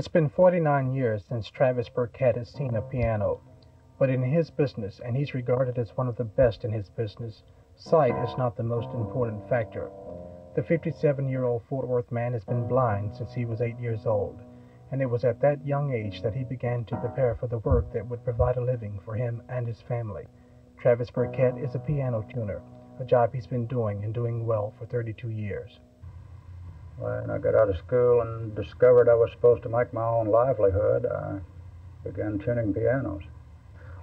It's been 49 years since Travis Burkett has seen a piano, but in his business, and he's regarded as one of the best in his business, sight is not the most important factor. The 57 year old Fort Worth man has been blind since he was eight years old, and it was at that young age that he began to prepare for the work that would provide a living for him and his family. Travis Burkett is a piano tuner, a job he's been doing and doing well for 32 years. When I got out of school and discovered I was supposed to make my own livelihood, I began tuning pianos.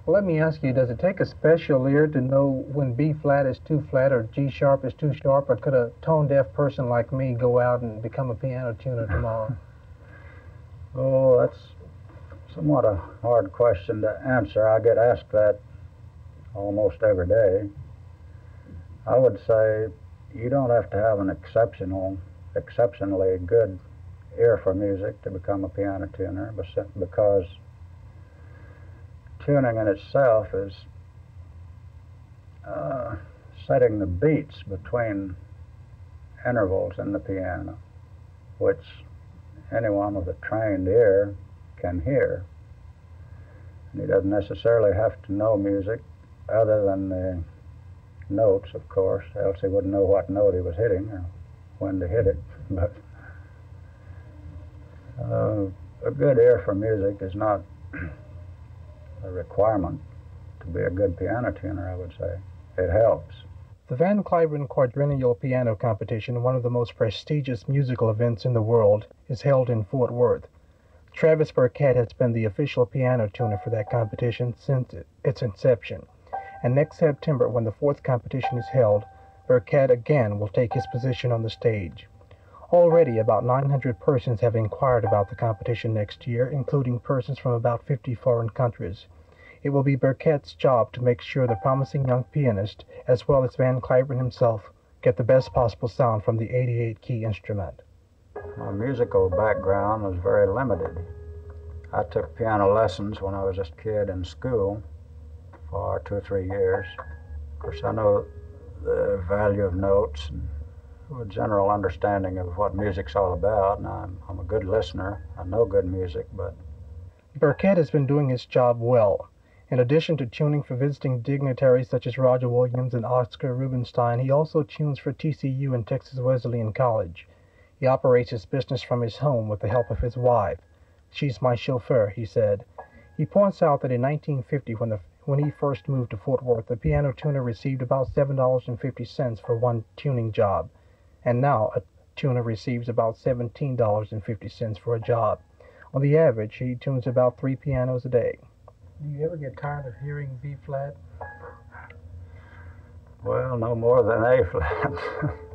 Well, let me ask you, does it take a special ear to know when B flat is too flat or G sharp is too sharp, or could a tone deaf person like me go out and become a piano tuner tomorrow? oh, that's somewhat a hard question to answer. I get asked that almost every day. I would say you don't have to have an exceptional, exceptionally good ear for music to become a piano tuner because tuning in itself is uh, setting the beats between intervals in the piano, which anyone with a trained ear can hear. And he doesn't necessarily have to know music other than the notes, of course, else he wouldn't know what note he was hitting or when to hit it. But uh, a good ear for music is not a requirement to be a good piano tuner, I would say. It helps. The Van Cliburn Quadrennial Piano Competition, one of the most prestigious musical events in the world, is held in Fort Worth. Travis Burkett has been the official piano tuner for that competition since its inception. And next September, when the fourth competition is held, Burkett again will take his position on the stage. Already, about 900 persons have inquired about the competition next year, including persons from about 50 foreign countries. It will be Burkett's job to make sure the promising young pianist, as well as Van Cliburn himself, get the best possible sound from the 88 key instrument. My musical background was very limited. I took piano lessons when I was a kid in school for two or three years. Of course, I know the value of notes and a general understanding of what music's all about. And I'm, I'm a good listener. I know good music, but. Burkett has been doing his job well. In addition to tuning for visiting dignitaries such as Roger Williams and Oscar Rubinstein, he also tunes for TCU and Texas Wesleyan College. He operates his business from his home with the help of his wife. She's my chauffeur, he said. He points out that in 1950, when, the, when he first moved to Fort Worth, the piano tuner received about $7.50 for one tuning job and now a tuner receives about $17.50 for a job. On the average, he tunes about three pianos a day. Do you ever get tired of hearing B flat? Well, no more than A flat.